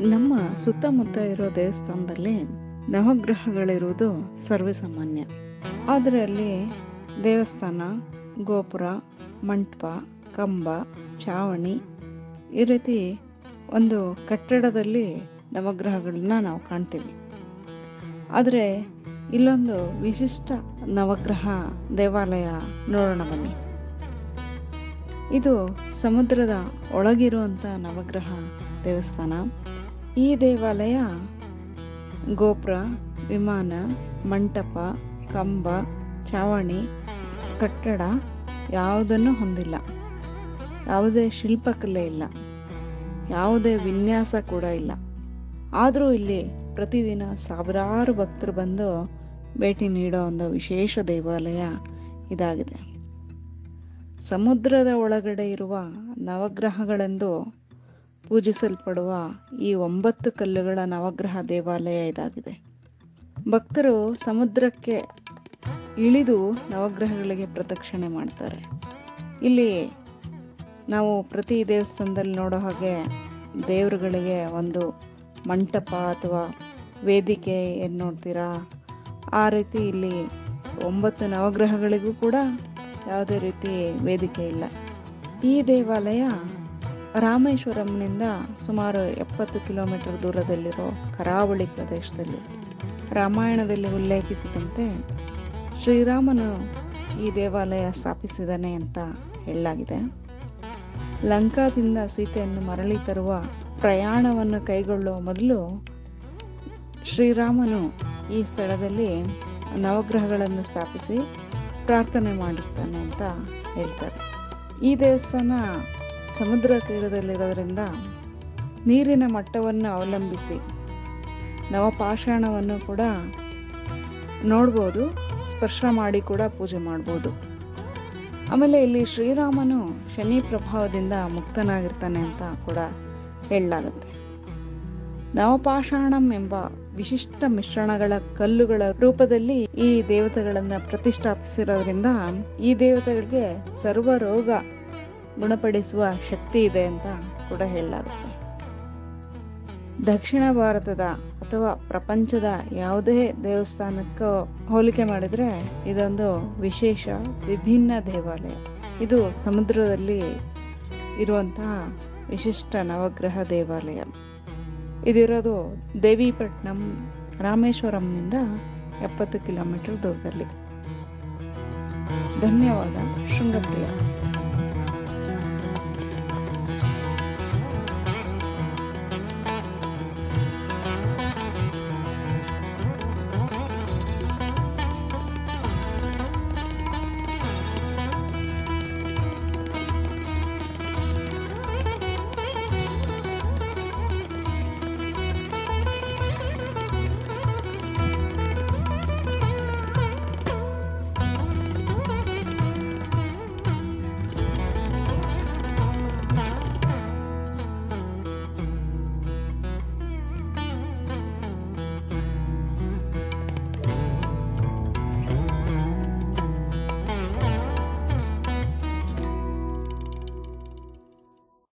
ನಮ್ಮ ಸುತ್ತಮುತ್ತ ಇರೋ ದೇವಸ್ಥಾನದಲ್ಲಿ ನವಗ್ರಹಗಳಿರುವುದು ಸರ್ವೇಸಾಮಾನ್ಯ. ಆದರೆ ಅಲ್ಲಿ ದೇವಸ್ಥಾನ, ಗೋಪುರ, ಮಂಟಪ, ಕಂಬ, ಚಾವಣಿ ಈ ರೀತಿ ಒಂದು ಕಟ್ಟಡದಲ್ಲಿ ನವಗ್ರಹಗಳನ್ನ ನಾವು ಕಾಣ್ತೀವಿ. ಆದರೆ ಇಲ್ಲೊಂದು ವಿಶಿಷ್ಟ ನವಗ್ರಹ ದೇವಾಲಯ ನೋಡೋಣ ಬನ್ನಿ. ಇದು ಸಮುದ್ರದ ಒಳಗಿರುವಂಥ ನವಗ್ರಹ ದೇವಸ್ಥಾನ. ಈ ದೇವಾಲಯ ಗೋಪುರ, ವಿಮಾನ, ಮಂಟಪ, ಕಂಬ, ಚಾವಣಿ, ಕಟ್ಟಡ ಯಾವುದನ್ನು ಹೊಂದಿಲ್ಲ. ಯಾವುದೇ ಶಿಲ್ಪಕಲೆ ಇಲ್ಲ. ಯಾವುದೇ ವಿನ್ಯಾಸ ಕೂಡ ಇಲ್ಲ. ಆದರೂ ಇಲ್ಲಿ ಪ್ರತಿದಿನ ಸಾವಿರಾರು ಭಕ್ತರು ಬಂದು ಭೇಟಿ ನೀಡೋ ಒಂದು ವಿಶೇಷ ದೇವಾಲಯ ಇದಾಗಿದೆ. ಸಮುದ್ರದ ಒಳಗಡೆ ಇರುವ ನವಗ್ರಹಗಳೆಂದು ಪೂಜಿಸಲ್ಪಡುವ ಈ ಒಂಬತ್ತು ಕಲ್ಲುಗಳ ನವಗ್ರಹ ದೇವಾಲಯ ಇದಾಗಿದೆ. ಭಕ್ತರು ಸಮುದ್ರಕ್ಕೆ ಇಳಿದು ನವಗ್ರಹಗಳಿಗೆ ಪ್ರದಕ್ಷಿಣೆ ಮಾಡ್ತಾರೆ. ಇಲ್ಲಿ ನಾವು ಪ್ರತಿ ದೇವಸ್ಥಾನದಲ್ಲಿ ನೋಡೋ ಹಾಗೆ ದೇವರುಗಳಿಗೆ ಒಂದು ಮಂಟಪ ಅಥವಾ ವೇದಿಕೆ ಏನು ನೋಡ್ತೀರಾ ಆ ರೀತಿ ಇಲ್ಲಿ ಒಂಬತ್ತು ನವಗ್ರಹಗಳಿಗೂ ಕೂಡ ಯಾವುದೇ ರೀತಿ ವೇದಿಕೆ ಇಲ್ಲ. ಈ ದೇವಾಲಯ ರಾಮೇಶ್ವರಂನಿಂದ ಸುಮಾರು ಎಪ್ಪತ್ತು ಕಿಲೋಮೀಟರ್ ದೂರದಲ್ಲಿರೋ ಕರಾವಳಿ ಪ್ರದೇಶದಲ್ಲಿ. ರಾಮಾಯಣದಲ್ಲಿ ಉಲ್ಲೇಖಿಸಿದಂತೆ ಶ್ರೀರಾಮನು ಈ ದೇವಾಲಯ ಸ್ಥಾಪಿಸಿದನೆ ಅಂತ ಹೇಳಲಾಗಿದೆ. ಲಂಕಾದಿಂದ ಸೀತೆಯನ್ನು ಮರಳಿ ತರುವ ಪ್ರಯಾಣವನ್ನು ಕೈಗೊಳ್ಳುವ ಮೊದಲು ಶ್ರೀರಾಮನು ಈ ಸ್ಥಳದಲ್ಲಿ ನವಗ್ರಹಗಳನ್ನು ಸ್ಥಾಪಿಸಿ ಪ್ರಾರ್ಥನೆ ಮಾಡಿರ್ತಾನೆ ಅಂತ ಹೇಳ್ತಾರೆ. ಈ ದೇವಸ್ಥಾನ ಸಮುದ್ರ ತೀರದಲ್ಲಿರೋದ್ರಿಂದ ನೀರಿನ ಮಟ್ಟವನ್ನು ಅವಲಂಬಿಸಿ ನವಪಾಷಾಣವನ್ನು ಕೂಡ ನೋಡ್ಬೋದು, ಸ್ಪರ್ಶ ಮಾಡಿ ಕೂಡ ಪೂಜೆ ಮಾಡ್ಬೋದು. ಆಮೇಲೆ ಇಲ್ಲಿ ಶ್ರೀರಾಮನು ಶನಿ ಪ್ರಭಾವದಿಂದ ಮುಕ್ತನಾಗಿರ್ತಾನೆ ಅಂತ ಕೂಡ ಹೇಳಲಾಗುತ್ತೆ. ನವಪಾಷಾಣಂ ಎಂಬ ವಿಶಿಷ್ಟ ಮಿಶ್ರಣಗಳ ಕಲ್ಲುಗಳ ರೂಪದಲ್ಲಿ ಈ ದೇವತೆಗಳನ್ನ ಪ್ರತಿಷ್ಠಾಪಿಸಿರೋದ್ರಿಂದ ಈ ದೇವತೆಗಳಿಗೆ ಸರ್ವ ರೋಗ ಗುಣಪಡಿಸುವ ಶಕ್ತಿ ಇದೆ ಅಂತ ಕೂಡ ಹೇಳಲಾಗುತ್ತೆ. ದಕ್ಷಿಣ ಭಾರತದ ಅಥವಾ ಪ್ರಪಂಚದ ಯಾವುದೇ ದೇವಸ್ಥಾನಕ್ಕೂ ಹೋಲಿಕೆ ಮಾಡಿದ್ರೆ ಇದೊಂದು ವಿಶೇಷ ವಿಭಿನ್ನ ದೇವಾಲಯ. ಇದು ಸಮುದ್ರದಲ್ಲಿ ಇರುವಂತಹ ವಿಶಿಷ್ಟ ನವಗ್ರಹ ದೇವಾಲಯ. ಇದಿರೋದು ದೇವಿಪಟ್ಟಣಂ ರಾಮೇಶ್ವರಂನಿಂದ ಎಪ್ಪತ್ತು ಕಿಲೋಮೀಟರ್ ದೂರದಲ್ಲಿ. ಧನ್ಯವಾದ ಶೃಂಗಪ್ರಿಯ.